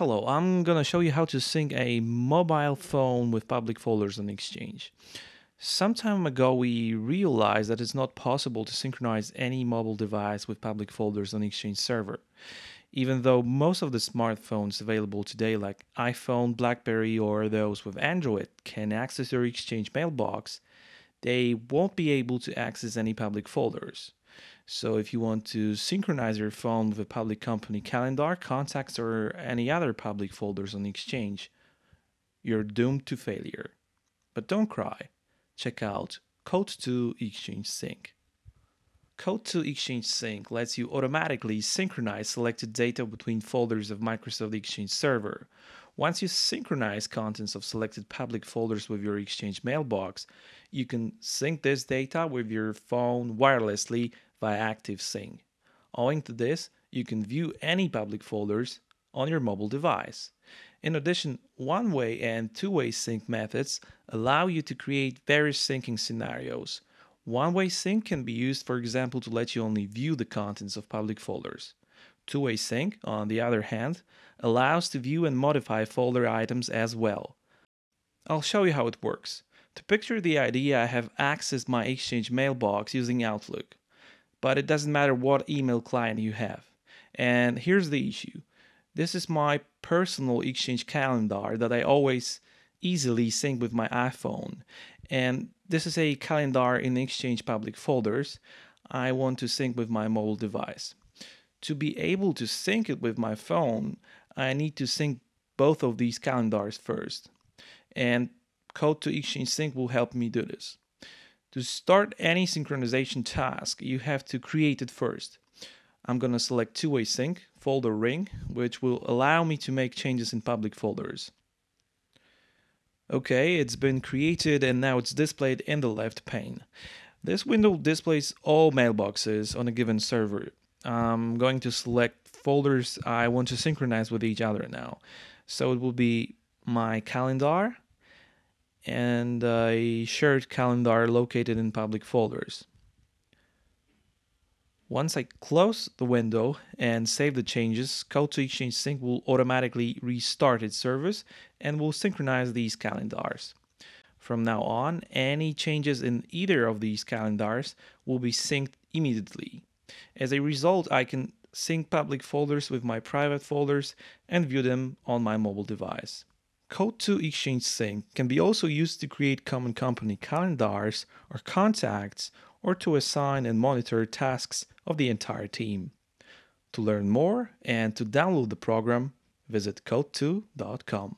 Hello, I'm gonna show you how to sync a mobile phone with public folders on Exchange. Some time ago we realized that it's not possible to synchronize any mobile device with public folders on Exchange server. Even though most of the smartphones available today like iPhone, BlackBerry or those with Android can access your Exchange mailbox, they won't be able to access any public folders. So if you want to synchronize your phone with a public company calendar, contacts, or any other public folders on Exchange, you're doomed to failure. But don't cry. Check out CodeTwo Exchange Sync. CodeTwo Exchange Sync lets you automatically synchronize selected data between folders of Microsoft Exchange Server. Once you synchronize contents of selected public folders with your Exchange mailbox, you can sync this data with your phone wirelessly via ActiveSync. Owing to this, you can view any public folders on your mobile device. In addition, one-way and two-way sync methods allow you to create various syncing scenarios. One-way sync can be used, for example, to let you only view the contents of public folders. Two-way sync, on the other hand, allows to view and modify folder items as well. I'll show you how it works. To picture the idea, I have accessed my Exchange mailbox using Outlook but it doesn't matter what email client you have. And here's the issue. This is my personal Exchange calendar that I always easily sync with my iPhone. And this is a calendar in Exchange public folders. I want to sync with my mobile device. To be able to sync it with my phone, I need to sync both of these calendars first. And CodeTwo Exchange Sync will help me do this. To start any synchronization task, you have to create it first. I'm going to select two-way sync, folder ring, which will allow me to make changes in public folders. Okay, it's been created and now it's displayed in the left pane. This window displays all mailboxes on a given server. I'm going to select folders I want to synchronize with each other now. So it will be my calendar, and a shared calendar located in public folders. Once I close the window and save the changes, CodeTwo Exchange Sync will automatically restart its service and will synchronize these calendars. From now on, any changes in either of these calendars will be synced immediately. As a result, I can sync public folders with my private folders and view them on my mobile device. CodeTwo Exchange Sync can be also used to create common company calendars or contacts or to assign and monitor tasks of the entire team. To learn more and to download the program, visit codetwo.com.